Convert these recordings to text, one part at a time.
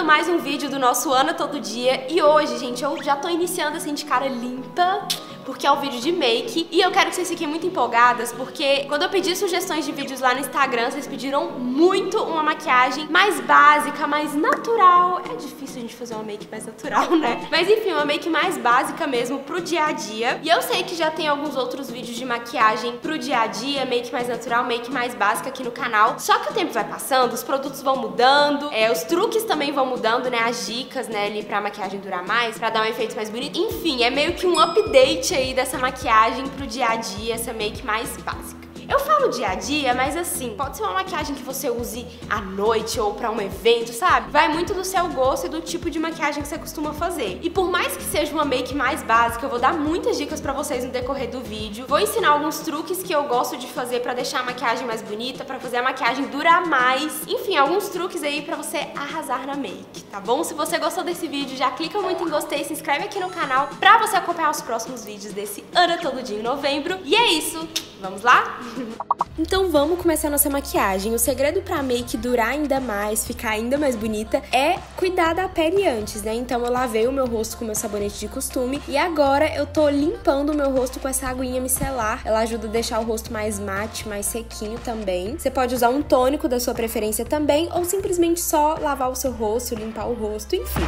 Começando mais um vídeo do nosso Ana Todo Dia e hoje, gente, eu já tô iniciando assim de cara limpa porque é um vídeo de make. E eu quero que vocês fiquem muito empolgadas, porque quando eu pedi sugestões de vídeos lá no Instagram, vocês pediram muito uma maquiagem mais básica, mais natural. É difícil a gente fazer uma make mais natural, né? Mas enfim, uma make mais básica mesmo pro dia a dia. E eu sei que já tem alguns outros vídeos de maquiagem pro dia a dia, make mais natural, make mais básica aqui no canal. Só que o tempo vai passando, os produtos vão mudando, é, os truques também vão mudando, né? As dicas, né, ali pra maquiagem durar mais, pra dar um efeito mais bonito. Enfim, é meio que um update aí dessa maquiagem pro dia a dia, essa make mais básica. Eu falo dia a dia, mas assim, pode ser uma maquiagem que você use à noite ou pra um evento, sabe? Vai muito do seu gosto e do tipo de maquiagem que você costuma fazer. E por mais que seja uma make mais básica, eu vou dar muitas dicas pra vocês no decorrer do vídeo. Vou ensinar alguns truques que eu gosto de fazer pra deixar a maquiagem mais bonita, pra fazer a maquiagem durar mais. Enfim, alguns truques aí pra você arrasar na make, tá bom? Se você gostou desse vídeo, já clica muito em gostei, se inscreve aqui no canal pra você acompanhar os próximos vídeos desse Ana Todo Dia em novembro. E é isso! Vamos lá? Então vamos começar a nossa maquiagem. O segredo pra make durar ainda mais, ficar ainda mais bonita, é cuidar da pele antes, né? Então eu lavei o meu rosto com meu sabonete de costume e agora eu tô limpando o meu rosto com essa aguinha micelar. Ela ajuda a deixar o rosto mais mate, mais sequinho também. Você pode usar um tônico da sua preferência também ou simplesmente só lavar o seu rosto, limpar o rosto, enfim.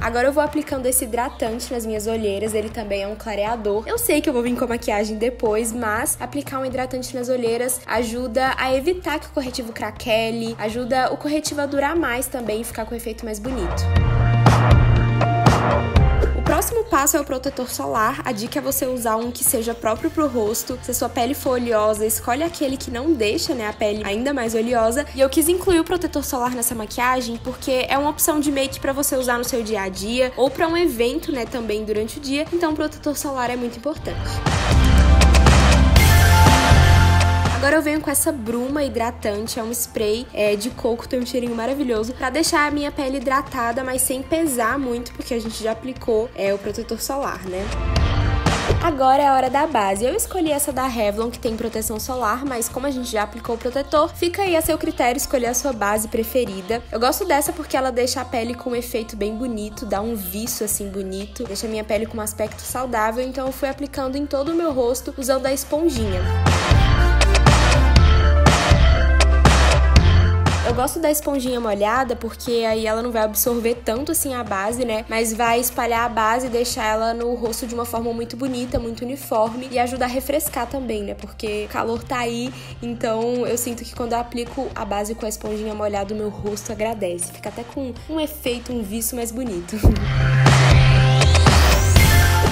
Agora eu vou aplicando esse hidratante nas minhas olheiras, ele também é um clareador. Eu sei que eu vou vir com a maquiagem depois, mas aplicar um hidratante nas olheiras ajuda a evitar que o corretivo craquele, ajuda o corretivo a durar mais também e ficar com um efeito mais bonito próximo passo é o protetor solar. A dica é você usar um que seja próprio pro rosto. Se a sua pele for oleosa, escolhe aquele que não deixa, né, a pele ainda mais oleosa. E eu quis incluir o protetor solar nessa maquiagem porque é uma opção de make para você usar no seu dia a dia ou para um evento, né, também durante o dia. Então, o protetor solar é muito importante. Agora eu venho com essa bruma hidratante, é um spray é, de coco, tem um cheirinho maravilhoso, para deixar a minha pele hidratada, mas sem pesar muito, porque a gente já aplicou é, o protetor solar, né? Agora é a hora da base. Eu escolhi essa da Revlon, que tem proteção solar, mas como a gente já aplicou o protetor, fica aí a seu critério escolher a sua base preferida. Eu gosto dessa porque ela deixa a pele com um efeito bem bonito, dá um viço assim bonito, deixa a minha pele com um aspecto saudável, então eu fui aplicando em todo o meu rosto usando a esponjinha. Gosto da esponjinha molhada porque aí ela não vai absorver tanto assim a base, né? Mas vai espalhar a base e deixar ela no rosto de uma forma muito bonita, muito uniforme e ajudar a refrescar também, né? Porque o calor tá aí, então eu sinto que quando eu aplico a base com a esponjinha molhada, o meu rosto agradece. Fica até com um efeito, um viço mais bonito.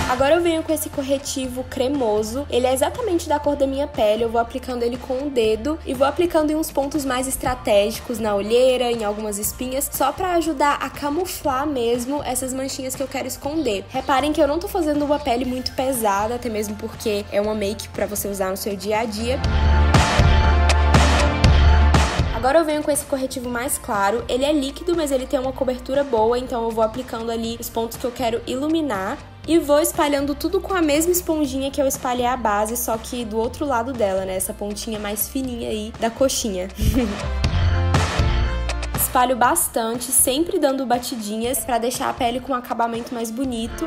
Agora eu venho com esse corretivo cremoso. Ele é exatamente da cor da minha pele. Eu vou aplicando ele com o dedo e vou aplicando em uns pontos mais estratégicos, na olheira, em algumas espinhas, só para ajudar a camuflar mesmo essas manchinhas que eu quero esconder. Reparem que eu não tô fazendo uma pele muito pesada, até mesmo porque é uma make para você usar no seu dia a dia. Agora eu venho com esse corretivo mais claro. Ele é líquido, mas ele tem uma cobertura boa, então eu vou aplicando ali os pontos que eu quero iluminar e vou espalhando tudo com a mesma esponjinha que eu espalhei a base, só que do outro lado dela, né? Essa pontinha mais fininha aí da coxinha. Espalho bastante, sempre dando batidinhas para deixar a pele com um acabamento mais bonito.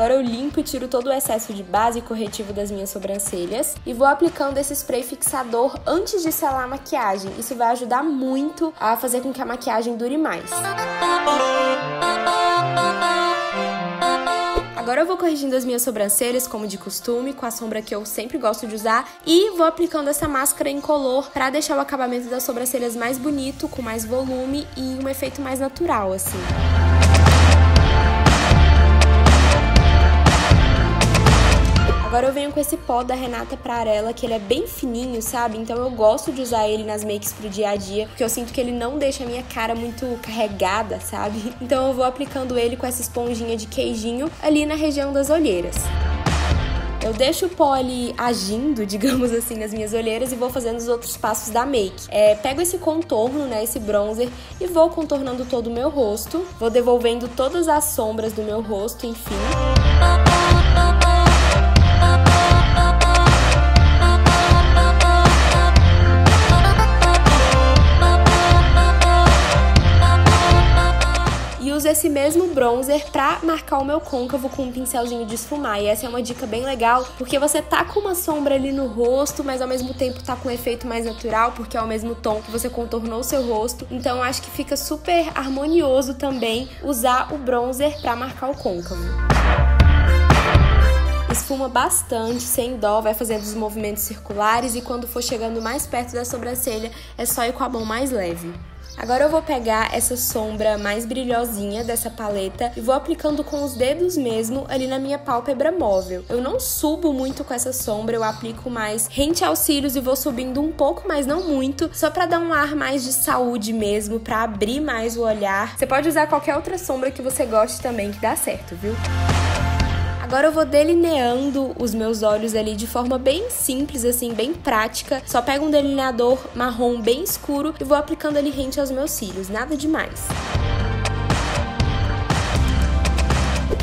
Agora eu limpo e tiro todo o excesso de base e corretivo das minhas sobrancelhas e vou aplicando esse spray fixador antes de selar a maquiagem. Isso vai ajudar muito a fazer com que a maquiagem dure mais. Agora eu vou corrigindo as minhas sobrancelhas, como de costume, com a sombra que eu sempre gosto de usar, e vou aplicando essa máscara incolor para deixar o acabamento das sobrancelhas mais bonito, com mais volume e um efeito mais natural, assim. Agora eu venho com esse pó da Renata Prarella, que ele é bem fininho, sabe? Então eu gosto de usar ele nas makes pro dia a dia, porque eu sinto que ele não deixa a minha cara muito carregada, sabe? Então eu vou aplicando ele com essa esponjinha de queijinho ali na região das olheiras. Eu deixo o pó ali agindo, digamos assim, nas minhas olheiras e vou fazendo os outros passos da make. É, pego esse contorno, né, esse bronzer, e vou contornando todo o meu rosto. Vou devolvendo todas as sombras do meu rosto, enfim. Esse mesmo bronzer pra marcar o meu côncavo com um pincelzinho de esfumar. E essa é uma dica bem legal, porque você tá com uma sombra ali no rosto, mas ao mesmo tempo tá com um efeito mais natural, porque é o mesmo tom que você contornou o seu rosto. Então acho que fica super harmonioso também usar o bronzer pra marcar o côncavo. Esfuma bastante, sem dó, vai fazendo os movimentos circulares e quando for chegando mais perto da sobrancelha, é só ir com a mão mais leve. Agora eu vou pegar essa sombra mais brilhosinha dessa paleta e vou aplicando com os dedos mesmo ali na minha pálpebra móvel. Eu não subo muito com essa sombra, eu aplico mais rente aos cílios e vou subindo um pouco, mas não muito, só para dar um ar mais de saúde mesmo, para abrir mais o olhar. Você pode usar qualquer outra sombra que você goste também, que dá certo, viu? Agora eu vou delineando os meus olhos ali de forma bem simples, assim, bem prática. Só pego um delineador marrom bem escuro e vou aplicando ali rente aos meus cílios, nada demais.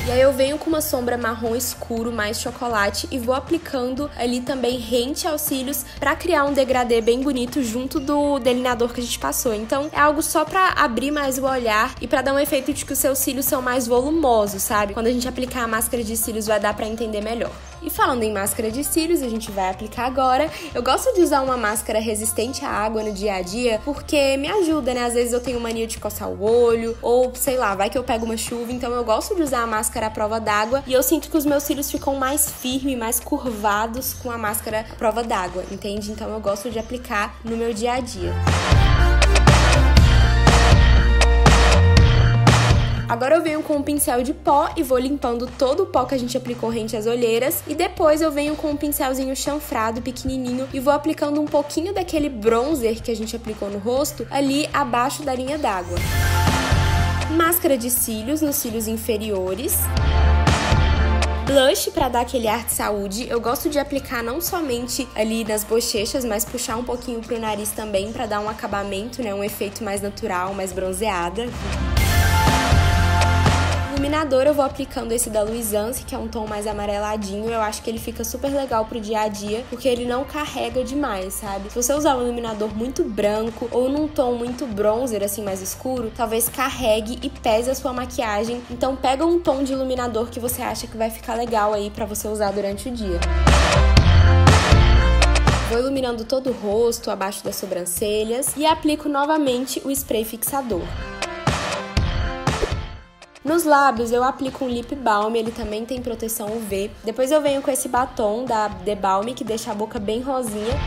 E aí eu venho com uma sombra marrom escuro, mais chocolate, e vou aplicando ali também rente aos cílios para criar um degradê bem bonito junto do delineador que a gente passou. Então é algo só para abrir mais o olhar e para dar um efeito de que os seus cílios são mais volumosos, sabe? Quando a gente aplicar a máscara de cílios vai dar para entender melhor. E falando em máscara de cílios, a gente vai aplicar agora. Eu gosto de usar uma máscara resistente à água no dia a dia porque me ajuda, né? Às vezes eu tenho mania de coçar o olho ou sei lá, vai que eu pego uma chuva, então eu gosto de usar a máscara à prova d'água e eu sinto que os meus cílios ficam mais firmes, mais curvados com a máscara à prova d'água, entende? Então eu gosto de aplicar no meu dia a dia. Agora eu venho com um pincel de pó e vou limpando todo o pó que a gente aplicou rente às olheiras. E depois eu venho com um pincelzinho chanfrado, pequenininho, e vou aplicando um pouquinho daquele bronzer que a gente aplicou no rosto ali abaixo da linha d'água. Máscara de cílios nos cílios inferiores. Blush para dar aquele ar de saúde. Eu gosto de aplicar não somente ali nas bochechas, mas puxar um pouquinho pro nariz também para dar um acabamento, né, um efeito mais natural, mais bronzeada iluminador eu vou aplicando esse da Luisance, que é um tom mais amareladinho. Eu acho que ele fica super legal pro dia a dia, porque ele não carrega demais, sabe? Se você usar um iluminador muito branco ou num tom muito bronzer, assim, mais escuro, talvez carregue e pese a sua maquiagem. Então pega um tom de iluminador que você acha que vai ficar legal aí para você usar durante o dia. Vou iluminando todo o rosto, abaixo das sobrancelhas e aplico novamente o spray fixador. Nos lábios eu aplico um lip balm, ele também tem proteção UV. Depois eu venho com esse batom da The Balm que deixa a boca bem rosinha.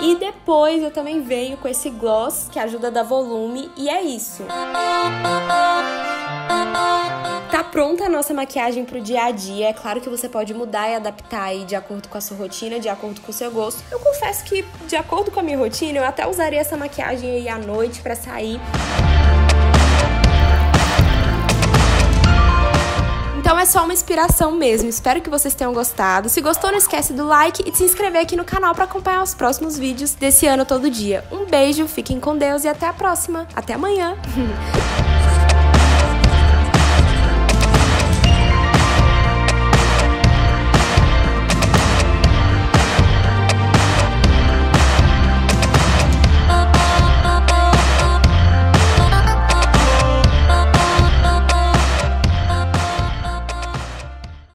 E depois eu também venho com esse gloss que ajuda a dar volume e é isso. Tá pronta a nossa maquiagem pro dia a dia. É claro que você pode mudar e adaptar aí de acordo com a sua rotina, de acordo com o seu gosto. Eu confesso que, de acordo com a minha rotina, eu até usaria essa maquiagem aí à noite para sair. É só uma inspiração mesmo. Espero que vocês tenham gostado. Se gostou, não esquece do like e de se inscrever aqui no canal para acompanhar os próximos vídeos desse ano todo dia. Um beijo, fiquem com Deus e até a próxima. Até amanhã.